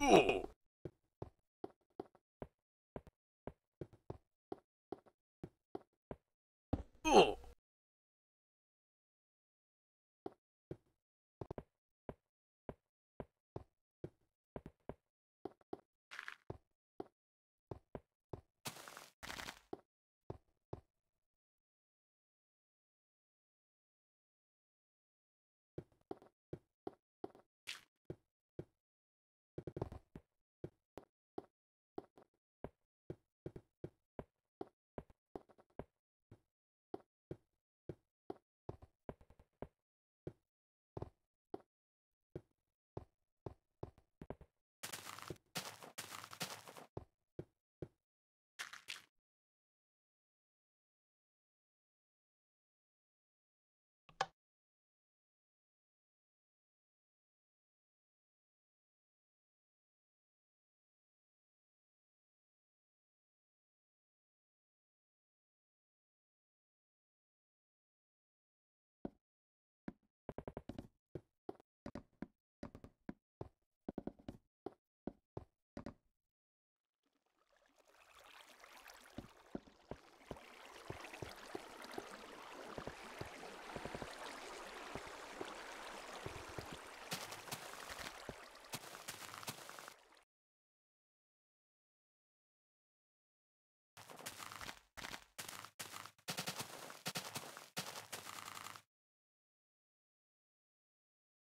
Oh.